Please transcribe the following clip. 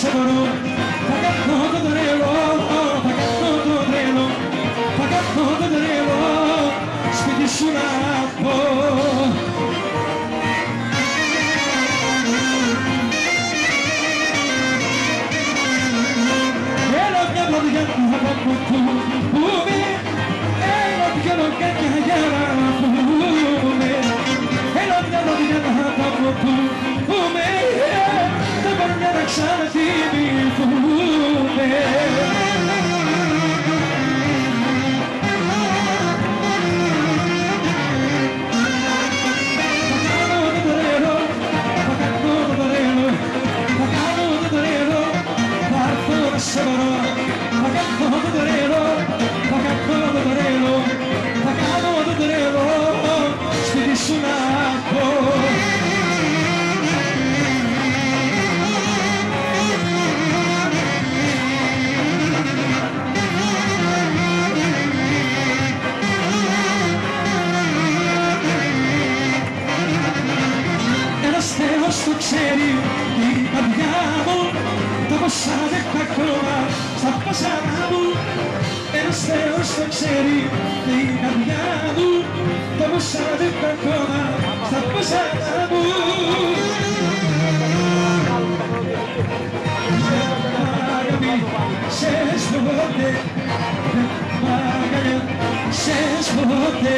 σε μπορώ Θα κάνω το τρελό Θα κάνω το τρελό Θα κάνω το τρελό Σπίτι σου να πω. Έλα μια βραδιά που θα πάμε πούμε Έλα δυο λογάκια για να πούμε Έλα μια βραδιά που θα πάμε πούμε Δεν μπορούμε να ξαναθυμηθούμε Θα κάνω το τρελό, θα κάνω το τρελό, θα κάνω το τρελό, θα έρθω να σε βρω. Θα κάνω το τρελό, Ποιος το ξέρει την καρδιά μου Τα ποσά δεν τα κόμμα στα ποσάρα μου. Ένας Θεός το ξέρει την καρδιά μου Τα ποσά δεν τα κόμμα στα ποσάρα μου. Ξέρεις ποτέ, μ' αγκαλιά, ξέρεις ποτέ